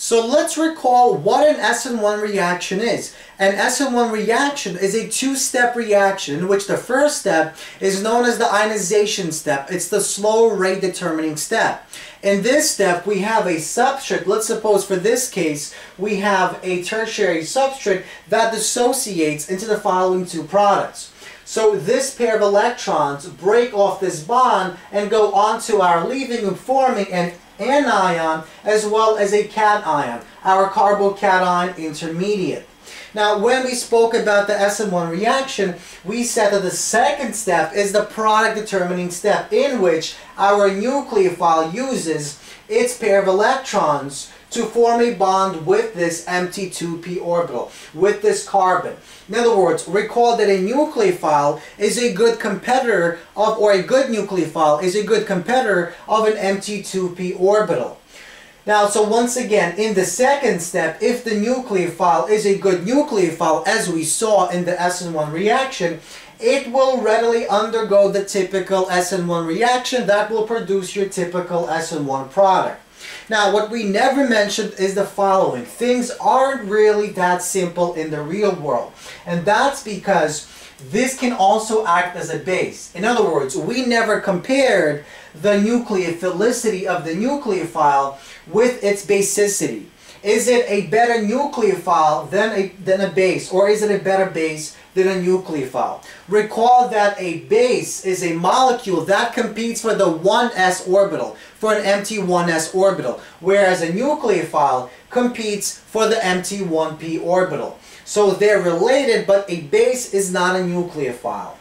So let's recall what an SN1 reaction is. An SN1 reaction is a two-step reaction in which the first step is known as the ionization step. It's the slow rate determining step. In this step, we have a substrate. Let's suppose for this case, we have a tertiary substrate that dissociates into the following two products. So this pair of electrons break off this bond and go onto our leaving group forming an anion as well as a cation, our carbocation intermediate. Now, when we spoke about the SN1 reaction, we said that the second step is the product determining step in which our nucleophile uses its pair of electrons to form a bond with this empty 2p orbital, with this carbon. In other words, recall that a nucleophile is a good competitor of, or a good nucleophile is a good competitor of an empty 2p orbital. Now, so once again, in the second step, if the nucleophile is a good nucleophile, as we saw in the SN1 reaction, it will readily undergo the typical SN1 reaction that will produce your typical SN1 product. Now, what we never mentioned is the following. Things aren't really that simple in the real world. And that's because this can also act as a base. In other words, we never compared the nucleophilicity of the nucleophile with its basicity. Is it a better nucleophile than a, than a base, or is it a better base than a nucleophile? Recall that a base is a molecule that competes for the 1s orbital, for an empty 1s orbital, whereas a nucleophile competes for the empty 1p orbital. So they're related, but a base is not a nucleophile.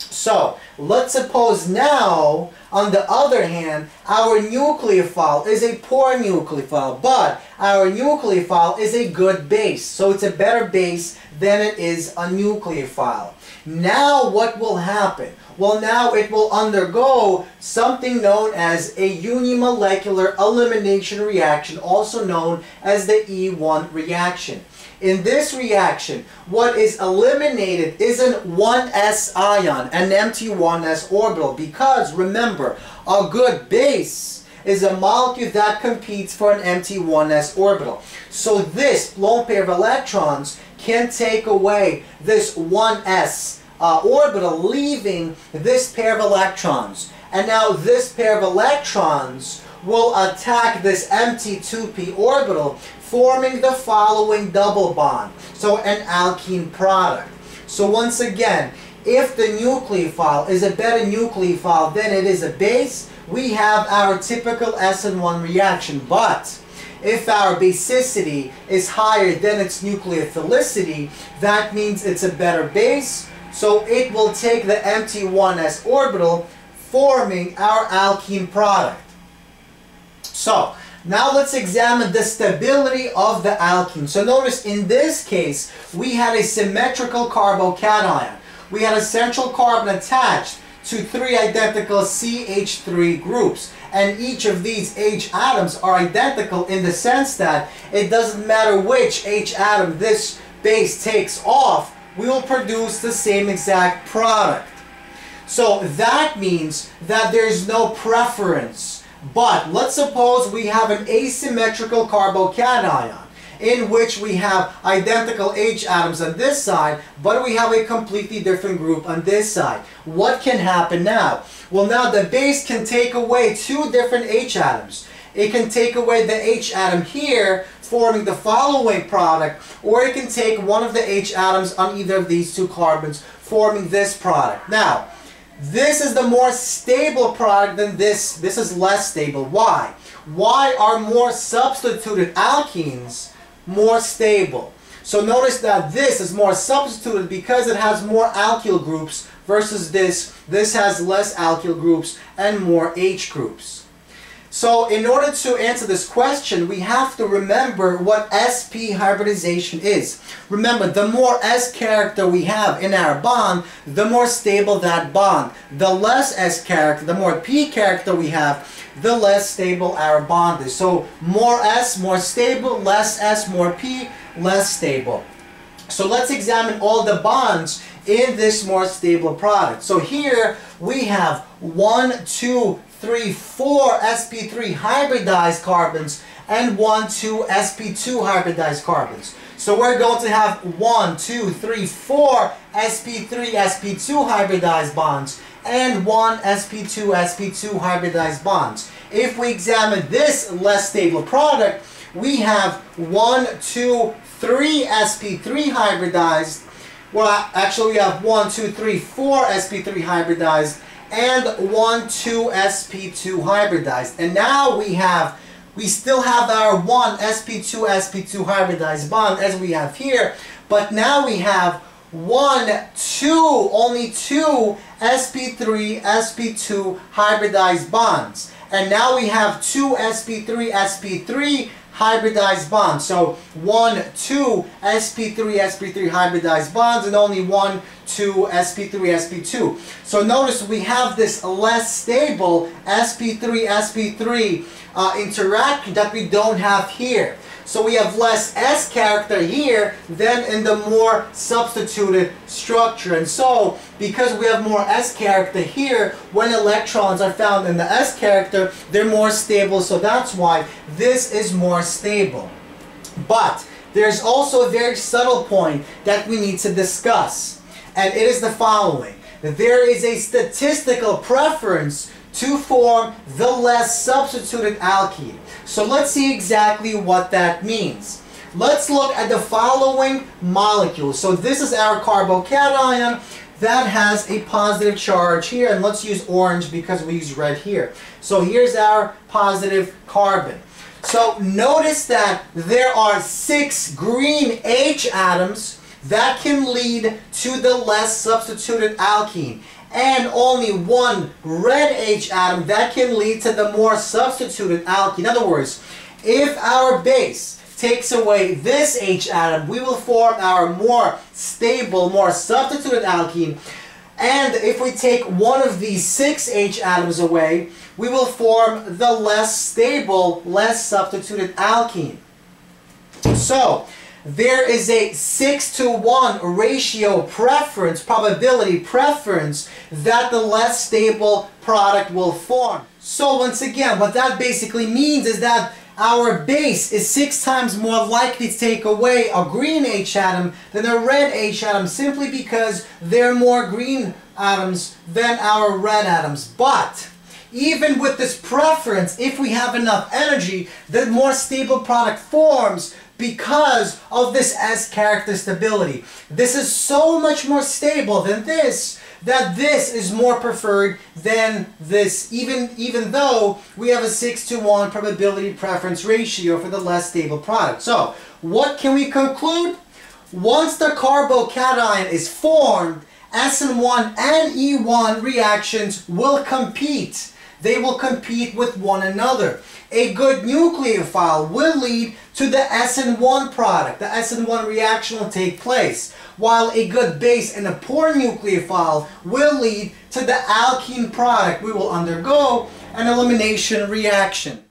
So, let's suppose now, on the other hand, our nucleophile is a poor nucleophile, but our nucleophile is a good base. So it's a better base than it is a nucleophile. Now what will happen? Well, now it will undergo something known as a unimolecular elimination reaction, also known as the E1 reaction. In this reaction, what is eliminated isn't 1s ion, an empty 1s orbital, because remember, a good base is a molecule that competes for an empty 1s orbital. So this lone pair of electrons can take away this 1s uh, orbital, leaving this pair of electrons. And now this pair of electrons will attack this empty 2p orbital, forming the following double bond. So an alkene product. So once again, if the nucleophile is a better nucleophile than it is a base, we have our typical SN1 reaction. But if our basicity is higher than its nucleophilicity, that means it's a better base. So it will take the empty 1s orbital, forming our alkene product. So, now let's examine the stability of the alkene. So notice in this case, we had a symmetrical carbocation. We had a central carbon attached to three identical CH3 groups. And each of these H atoms are identical in the sense that it doesn't matter which H atom this base takes off, we will produce the same exact product. So that means that there's no preference but let's suppose we have an asymmetrical carbocation in which we have identical H atoms on this side, but we have a completely different group on this side. What can happen now? Well, now the base can take away two different H atoms. It can take away the H atom here, forming the following product, or it can take one of the H atoms on either of these two carbons, forming this product. Now, this is the more stable product than this. This is less stable. Why? Why are more substituted alkenes more stable? So notice that this is more substituted because it has more alkyl groups versus this. This has less alkyl groups and more H groups. So in order to answer this question, we have to remember what sp hybridization is. Remember, the more s character we have in our bond, the more stable that bond. The less s character, the more p character we have, the less stable our bond is. So more s, more stable, less s, more p, less stable. So let's examine all the bonds in this more stable product. So here we have one, two, three, four sp3 hybridized carbons and one, two sp2 hybridized carbons. So we're going to have one, two, three, four sp3, sp2 hybridized bonds and one sp2, sp2 hybridized bonds. If we examine this less stable product, we have one, two, three sp3 hybridized. Well, actually we have one, two, three, four sp3 hybridized and one, two sp2 hybridized. And now we have we still have our one sp2 sp2 hybridized bond as we have here but now we have one two only two sp3 sp2 hybridized bonds and now we have two sp3 sp3 hybridized bonds. So one, two sp3, sp3 hybridized bonds and only one, two sp3, sp2. So notice we have this less stable sp3, sp3 uh, interaction that we don't have here. So we have less S character here than in the more substituted structure. And so, because we have more S character here, when electrons are found in the S character, they're more stable. So that's why this is more stable. But there's also a very subtle point that we need to discuss. And it is the following. There is a statistical preference to form the less substituted alkene. So let's see exactly what that means. Let's look at the following molecules. So this is our carbocation that has a positive charge here and let's use orange because we use red here. So here's our positive carbon. So notice that there are six green H atoms that can lead to the less substituted alkene and only one red H atom that can lead to the more substituted alkene. In other words, if our base takes away this H atom, we will form our more stable, more substituted alkene. And if we take one of these six H atoms away, we will form the less stable, less substituted alkene. So, there is a 6 to 1 ratio preference, probability preference, that the less stable product will form. So once again, what that basically means is that our base is six times more likely to take away a green H atom than a red H atom simply because there are more green atoms than our red atoms. But even with this preference, if we have enough energy, the more stable product forms because of this S character stability. This is so much more stable than this that this is more preferred than this even even though we have a 6 to 1 probability preference ratio for the less stable product. So what can we conclude? Once the carbocation is formed, SN1 and E1 reactions will compete they will compete with one another. A good nucleophile will lead to the SN1 product. The SN1 reaction will take place, while a good base and a poor nucleophile will lead to the alkene product. We will undergo an elimination reaction.